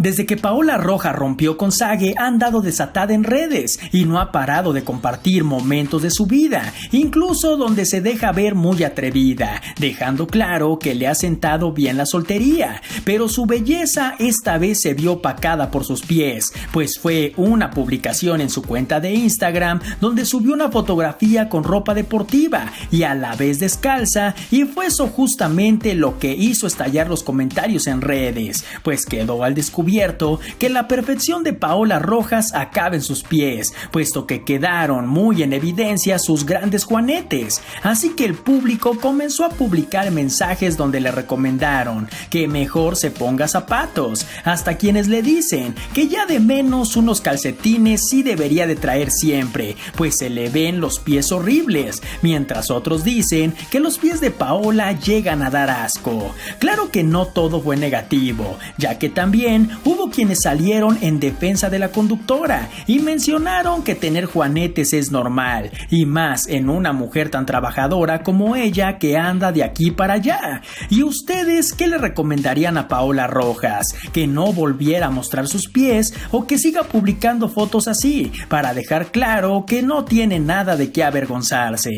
Desde que Paola Roja rompió con Sage ha andado desatada en redes y no ha parado de compartir momentos de su vida, incluso donde se deja ver muy atrevida, dejando claro que le ha sentado bien la soltería, pero su belleza esta vez se vio opacada por sus pies, pues fue una publicación en su cuenta de Instagram donde subió una fotografía con ropa deportiva y a la vez descalza y fue eso justamente lo que hizo estallar los comentarios en redes, pues quedó al descubierto que la perfección de Paola Rojas acaba en sus pies, puesto que quedaron muy en evidencia sus grandes juanetes, así que el público comenzó a publicar mensajes donde le recomendaron que mejor se ponga zapatos, hasta quienes le dicen que ya de menos unos calcetines sí debería de traer siempre, pues se le ven los pies horribles, mientras otros dicen que los pies de Paola llegan a dar asco. Claro que no todo fue negativo, ya que también hubo quienes salieron en defensa de la conductora y mencionaron que tener juanetes es normal, y más en una mujer tan trabajadora como ella que anda de aquí para allá. ¿Y ustedes qué le recomendarían a Paola Rojas? ¿Que no volviera a mostrar sus pies o que siga publicando fotos así, para dejar claro que no tiene nada de qué avergonzarse?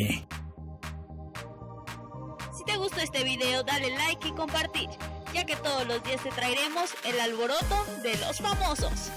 Si te gustó este video, dale like y compartir ya que todos los días te traeremos el alboroto de los famosos.